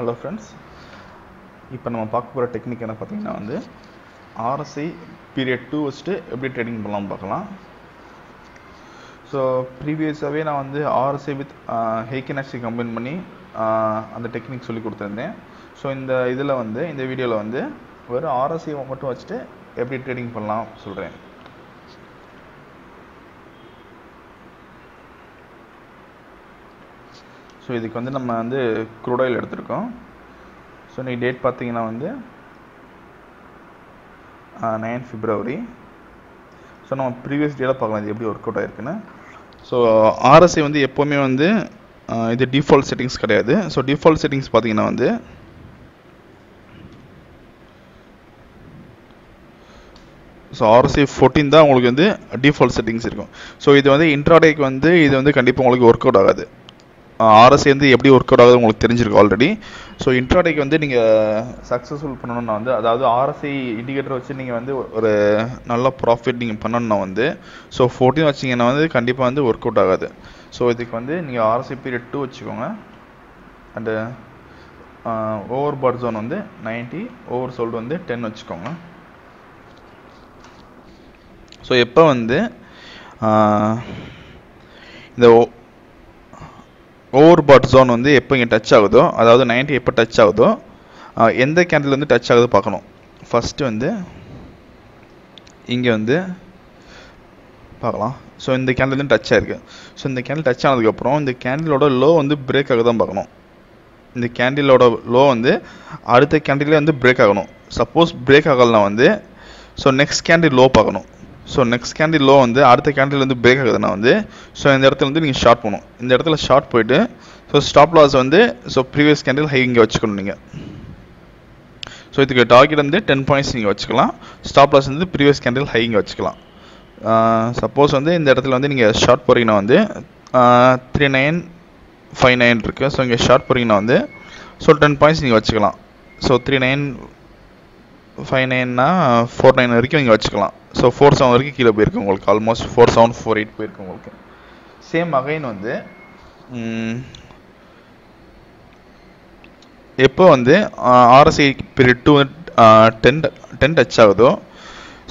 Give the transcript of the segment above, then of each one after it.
Hello friends இப்போ நம்ம பார்க்க போகிற டெக்னிக் என்ன பார்த்தீங்கன்னா வந்து ஆர்எஸ்ஐ பீரியட் டூ வச்சுட்டு எப்படி ட்ரேடிங் பண்ணலாம் பார்க்கலாம். ஸோ ப்ரீவியஸாகவே நான் வந்து ஆர்எஸ்ஐ வித் ஹேக்கினாக்சி கம்பைன் பண்ணி அந்த டெக்னிக் சொல்லி கொடுத்துருந்தேன். ஸோ இந்த இதில் வந்து இந்த வீடியோவில் வந்து வெறும் ஆர்எஸ்ஐ மட்டும் வச்சுட்டு எப்படி ட்ரேடிங் பண்ணலாம் சொல்கிறேன் ஸோ இதுக்கு வந்து நம்ம வந்து க்ரூட் ஆயில் எடுத்திருக்கோம். ஸோ இன்றைக்கி டேட் பார்த்தீங்கன்னா வந்து நைன் பிப்ரவரி ஸோ நம்ம ப்ரீவியஸ் டேல பார்க்கலாம் இது எப்படி ஒர்க் அவுட் ஆயிருக்குன்னு. ஸோ ஆர்எஸ்ஐ வந்து எப்போவுமே வந்து இது டிஃபால்ட் செட்டிங்ஸ் கிடையாது. ஸோ டிஃபால்ட் செட்டிங்ஸ் பார்த்தீங்கன்னா வந்து ஸோ ஆர்எஸ்ஐ ஃபோர்டீன் தான் உங்களுக்கு வந்து டிஃபால்ட் செட்டிங்ஸ் இருக்கும். ஸோ இது வந்து இன்ட்ராடேக்கு வந்து இது வந்து கண்டிப்பாக உங்களுக்கு ஒர்க் அவுட் ஆகாது. ஆர்எஸ்ஐ வந்து எப்படி ஒர்க் அவுட் ஆகுது உங்களுக்கு தெரிஞ்சிருக்கு ஆல்ரெடி ஸோ இன்ட்ராடேக்கு வந்து நீங்கள் சக்ஸஸ்ஃபுல் பண்ணணும்னா வந்து அதாவது ஆர்எஸ்ஐ இண்டிகேட்டர் வச்சு நீங்கள் வந்து ஒரு நல்ல ப்ராஃபிட் நீங்கள் பண்ணணும்னா வந்து ஸோ ஃபோர்டீன் வச்சிங்கன்னா வந்து கண்டிப்பாக வந்து ஒர்க் அவுட் ஆகாது. ஸோ இதுக்கு வந்து நீங்கள் ஆர்எஸ்ஐ பீரியட் டூ வச்சுக்கோங்க. அண்டு ஓவர் பாட் ஜோன் வந்து 90 ஓவர் சோல்டு வந்து டென் வச்சுக்கோங்க. ஸோ எப்போ வந்து இந்த ஓவர் பாட் ஜோன் வந்து எப்போ இங்கே டச் ஆகுதோ அதாவது 90 எப்போ டச் ஆகுதோ எந்த கேண்டில் வந்து டச் ஆகுது பார்க்கணும். ஃபஸ்ட்டு வந்து இங்கே வந்து பார்க்கலாம். ஸோ இந்த கேண்டில் வந்து டச் ஆகிருக்கு ஸோ இந்த கேண்டில் டச் ஆனதுக்கப்புறம் இந்த கேண்டிலோட லோ வந்து பிரேக் ஆக தான் பார்க்கணும். இந்த கேண்டிலோட லோ வந்து அடுத்த கேண்டிலே வந்து பிரேக் ஆகணும். சப்போஸ் பிரேக் ஆகலைன்னா வந்து ஸோ நெக்ஸ்ட் கேண்டில் லோ பார்க்கணும். ஸோ நெக்ஸ்ட் கேண்டில் லோ வந்து அடுத்த கேண்டில் வந்து பிரேக் ஆகுதுன்னா வந்து ஸோ இந்த இடத்துல வந்து நீங்கள் ஷார்ட் போகணும் இந்த இடத்துல ஷார்ட் போயிட்டு ஸோ ஸ்டாப் லாஸ் வந்து ஸோ ப்ரீவியஸ் கேண்டில் ஹை இங்கே வச்சுக்கணும் நீங்கள் ஸோ இதுக்கு டார்கெட் வந்து டென் பாயிண்ட்ஸ் நீங்கள் வச்சுக்கலாம். ஸ்டாப் லாஸ் வந்து ப்ரீவியஸ் கேண்டில் ஹை இங்கே வச்சுக்கலாம். சப்போஸ் வந்து இந்த இடத்துல வந்து நீங்கள் ஷார்ட் போகிறீங்கன்னா வந்து த்ரீ நைன் ஃபைவ் நைன் இருக்குது ஸோ இங்கே ஷார்ட் போகிறீங்கன்னா வந்து ஸோ டென் பாயிண்ட்ஸ் நீங்கள் வச்சுக்கலாம். ஸோ த்ரீ நைன் ஃபைவ் நைன்னா ஃபோர் நைன் வரைக்கும் நீங்கள் வச்சுக்கலாம். ஸோ ஃபோர் செவன் வரைக்கும் கீழே போயிருக்கு உங்களுக்கு. Almost four seven four eight போயிருக்கு உங்களுக்கு. சேம் அகைன் வந்து எப்போ வந்து RSI period two ten ten touch ஆகுதோ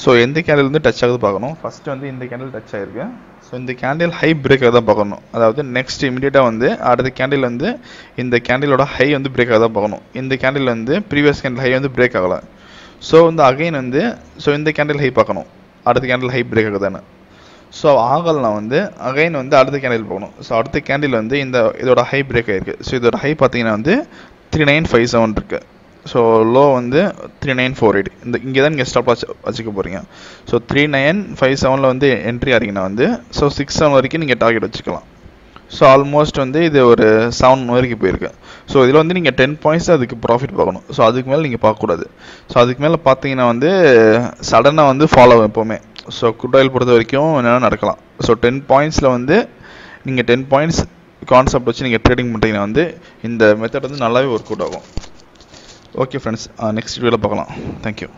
ஸோ எந்த கேண்டில் வந்து டச் ஆகுது பார்க்கணும். ஃபர்ஸ்ட் வந்து இந்த கேண்டில் டச் ஆயிருக்கு. ஸோ இந்த கேண்டில் ஹை பிரேக் தான் பார்க்கணும். அதாவது நெக்ஸ்ட் இமீடியட்டாக வந்து அடுத்த கேண்டில் வந்து இந்த கேண்டிலோட ஹை வந்து பிரேக் தான் பார்க்கணும். இந்த கேண்டில் வந்து ப்ரீவியஸ் கேண்டில் ஹை வந்து பிரேக் ஆகலை. ஸோ வந்து அகைன் வந்து ஸோ இந்த கேண்டில் ஹை பார்க்கணும். அடுத்த கேண்டில் ஹை பிரேக் ஆகுதானே ஸோ ஆகலாம் வந்து அகைன் வந்து அடுத்த கேண்டில் போகணும். ஸோ அடுத்த கேண்டில் வந்து இந்த இதோட ஹை பிரேக் ஆகிருக்கு ஸோ இதோட ஹை பார்த்தீங்கன்னா வந்து த்ரீ நைன் ஃபைவ் செவன் இருக்குது ஸோ லோ வந்து த்ரீ நைன் ஃபோர் எயிட் இந்த இங்கே தான் நீங்கள் ஸ்டாப் வச்சு வச்சுக்க போகிறீங்க ஸோ த்ரீ நைன் ஃபைவ் செவனில் வந்து என்ட்ரி ஆகிறீங்கன்னா வந்து ஸோ சிக்ஸ் செவன் வரைக்கும் நீங்கள் டார்கெட் வச்சுக்கலாம். ஸோ ஆல்மோஸ்ட் வந்து இது ஒரு செவன் வரைக்கும் போயிருக்கு. ஸோ இதில் வந்து நீங்கள் டென் பாயிண்ட்ஸ் அதுக்கு ப்ராஃபிட் பார்க்கணும். ஸோ அதுக்கு மேலே நீங்கள் பார்க்கக்கூடாது. ஸோ அதுக்கு மேலே பார்த்தீங்கன்னா வந்து சடனாக வந்து ஃபாலோ ஆகும் எப்போவுமே. ஸோ குட்டாயில் பொறுத்த வரைக்கும் என்னென்ன நடக்கலாம். ஸோ டென் பாயிண்ட்ஸில் வந்து நீங்கள் டென் பாயிண்ட்ஸ் கான்செப்ட் வச்சு நீங்கள் ட்ரேடிங் பண்ணுறீங்கன்னா வந்து இந்த மெத்தட் வந்து நல்லாவே ஒர்க் அவுட் ஆகும். ஓகே ஃப்ரெண்ட்ஸ் நெக்ஸ்ட் வீடியோவில் பார்க்கலாம். Thank you